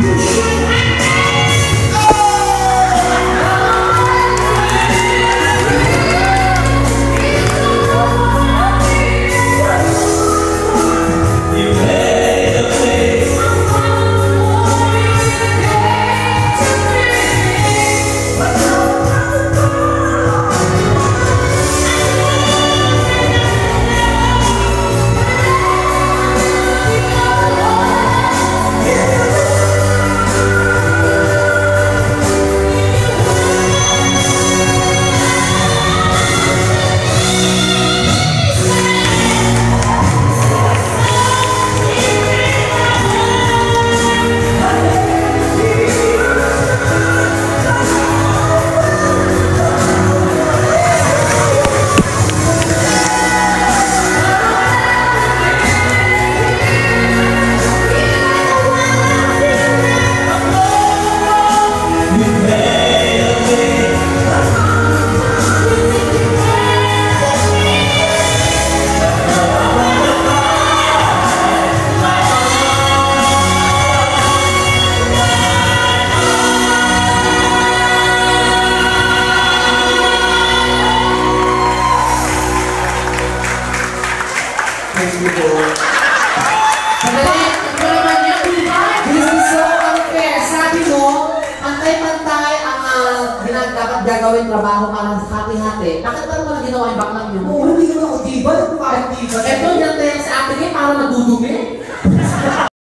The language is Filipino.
Yeah. You po. Sandali, ito naman yan? This is so unfair. Sabi mo, pantay-pantay ang uh, ginag dapat gagawin trabaho para hati-hati. Bakit pa naman ginawa yung baklang yun? Oo, hindi naman ako diba. Ano parang diba? Ito